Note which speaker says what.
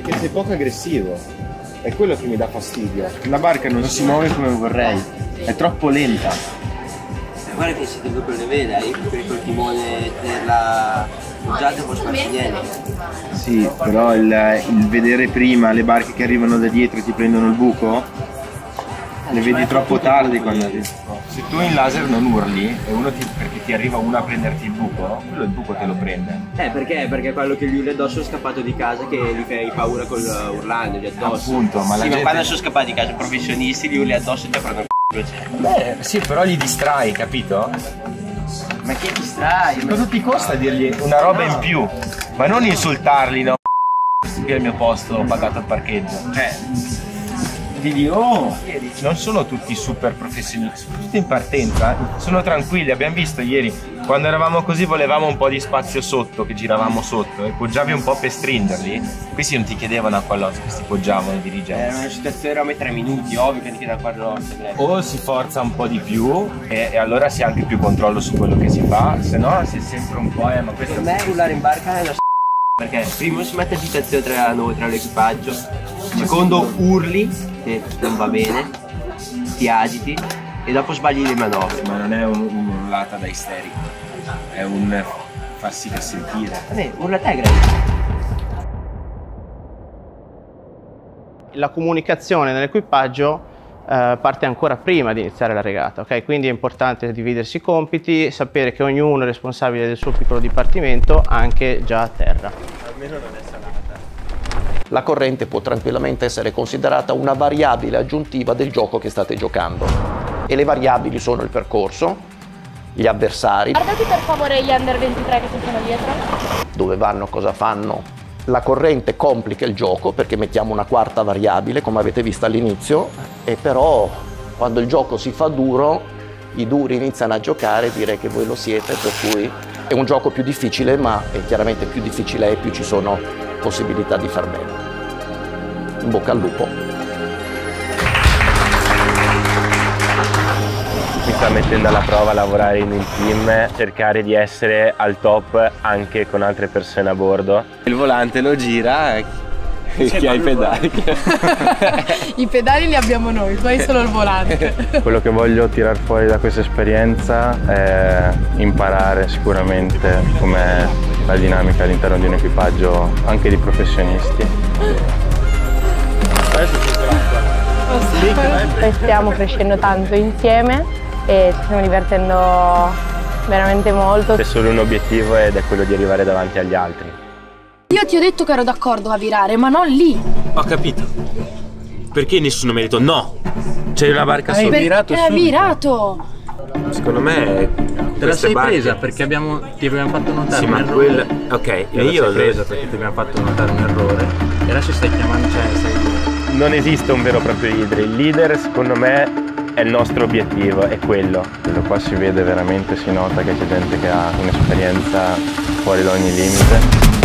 Speaker 1: Perché sei poco aggressivo. È quello che mi dà fastidio.
Speaker 2: La barca non si muove come vorrei, è troppo lenta.
Speaker 3: Eh, guarda che siete proprio le vede, hai per col timone tenerla appoggiata può farci niente.
Speaker 2: Sì, però il, il vedere prima le barche che arrivano da dietro e ti prendono il buco, le vedi troppo tardi quando arrivi. Se tu in laser non urli e uno ti, perché ti arriva uno a prenderti il buco, quello è il buco che lo prende.
Speaker 3: Eh perché? Perché quello che gli urli addosso è scappato di casa che gli fai paura col uh, urlando di addosso.
Speaker 2: Appunto, ma la
Speaker 3: sì,
Speaker 2: gente-
Speaker 3: ma quando sono scappati di casa professionisti gli urli addosso e ti prendono il c***o.
Speaker 2: Beh, sì, però li distrai, capito?
Speaker 3: Ma che distrai?
Speaker 2: Cosa ti costa dirgli una roba in più? Ma non insultarli, no? Qui è il mio posto, ho pagato il parcheggio. Cioè, digli, oh, non sono tutti super professionisti, sono tutti in partenza, sono tranquilli. Abbiamo visto ieri, quando eravamo così, volevamo un po' di spazio sotto, che giravamo sotto, e poggiavi un po' per stringerli. Questi non ti chiedevano a quella che si poggiavano i
Speaker 3: Era
Speaker 2: dirigenti.
Speaker 3: una situazione roba tre minuti, ovvio che ti chiede a quello
Speaker 2: O si forza un po' di più e, e allora si ha anche più controllo su quello che si fa, se no si è sempre un po', eh, ma questo
Speaker 3: Per me rullare in barca è una perché primo si mette agitazione tra noi, tra l'equipaggio, secondo urli, che non va bene, ti agiti e dopo sbagli le manovre.
Speaker 2: ma non è un- un'urlata da isterico, è un farsi che sentire.
Speaker 3: Vabbè, urla te Greg.
Speaker 4: La comunicazione nell'equipaggio eh, parte ancora prima di iniziare la regata, ok? Quindi è importante dividersi i compiti, sapere che ognuno è responsabile del suo piccolo dipartimento anche già a terra.
Speaker 5: La corrente può tranquillamente essere considerata una variabile aggiuntiva del gioco che state giocando. E le variabili sono il percorso, gli avversari,
Speaker 6: Guardati per favore gli under 23 che ci sono dietro.
Speaker 5: dove vanno, cosa fanno. La corrente complica il gioco perché mettiamo una quarta variabile, come avete visto all'inizio, e però quando il gioco si fa duro, i duri iniziano a giocare, direi che voi lo siete, per cui è un gioco più difficile, ma è chiaramente più difficile è, più ci sono possibilità di far bene. In bocca al lupo.
Speaker 7: mi sta mettendo alla prova a lavorare in un team, cercare di essere al top anche con altre persone a bordo.
Speaker 2: Il volante lo gira e chi ha i pedali.
Speaker 8: I pedali li abbiamo noi, tu hai solo il volante.
Speaker 7: Quello che voglio tirar fuori da questa esperienza è imparare sicuramente com'è la dinamica all'interno di un equipaggio anche di professionisti.
Speaker 6: Stiamo crescendo tanto insieme e ci stiamo divertendo veramente molto.
Speaker 7: C'è solo un obiettivo ed è quello di arrivare davanti agli altri.
Speaker 8: Io ti ho detto che ero d'accordo a virare, ma non lì.
Speaker 9: Ho capito. Perché nessuno mi ha detto no? C'è una barca sotto.
Speaker 8: Per- È virato.
Speaker 9: Secondo me
Speaker 10: Te la sei presa perché abbiamo, ti abbiamo fatto notare
Speaker 9: Sì,
Speaker 10: un
Speaker 9: ma
Speaker 10: errore.
Speaker 9: quel- ok,
Speaker 10: Te
Speaker 9: e io
Speaker 10: sei presa perché ti abbiamo fatto notare un errore. E adesso stai chiamando, cioè stai...
Speaker 7: Non esiste un vero e proprio leader, il leader secondo me è il nostro obiettivo, è quello. Quello qua si vede veramente, si nota che c'è gente che ha un'esperienza fuori da ogni limite.